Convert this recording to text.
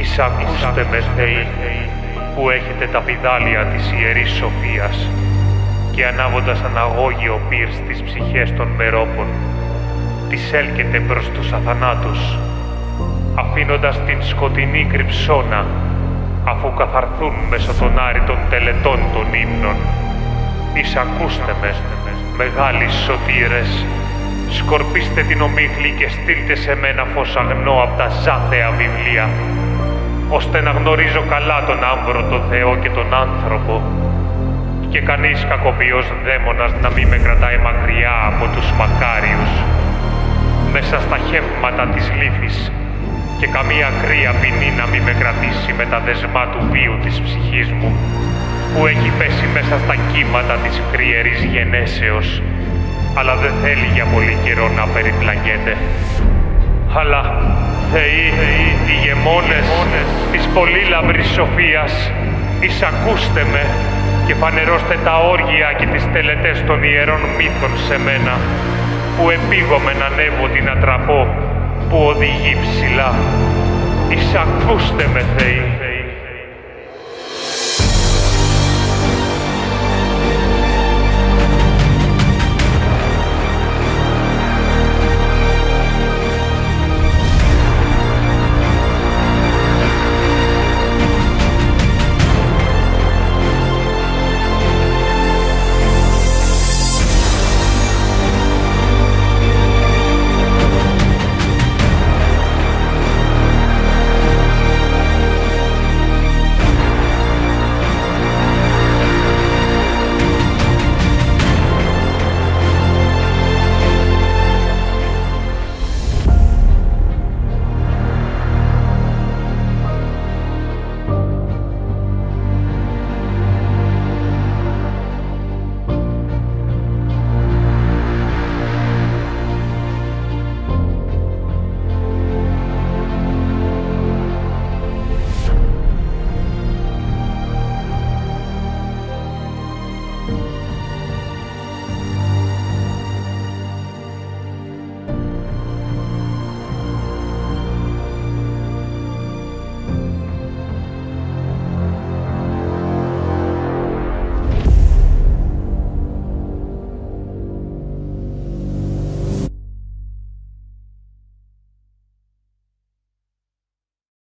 Εισακούστε με Θεοί που έχετε τα πιδάλια της Ιερής Σοφίας και ανάβοντας αναγώγιο πυρ στις ψυχές των μερόπων τις έλκετε προς τους αθανάτους αφήνοντας την σκοτεινή κρυψώνα αφού καθαρθούν μέσω των άρρητων τελετών των ύμνων. Εισακούστε με, μεγάλοι σωτήρες, σκορπίστε την ομίχλη και στείλτε σε μένα φως αγνό από τα ζάθεα βιβλία, ώστε να γνωρίζω καλά τον άμβρο, τον Θεό και τον άνθρωπο και κανείς κακοποιός δαίμονας να μην με κρατάει μακριά από τους μακάριους, μέσα στα χεύματα της λύθης και καμία κρύα ποινή να μην με κρατήσει με τα δεσμά του βίου της ψυχής μου, που έχει πέσει μέσα στα κύματα της κρυερής γενέσεως, αλλά δεν θέλει για πολύ καιρό να περιπλαγέται. Αλλά, Θεοί, ηγεμόνες της πολύλαμπρης σοφίας, εισακούστε με και φανερώστε τα όργια και τις τελετές των ιερών μύθων σε μένα, που επίγομαι να ανέβω την ατραπώ που οδηγεί ψηλά. Εισακούστε με, Θεοί.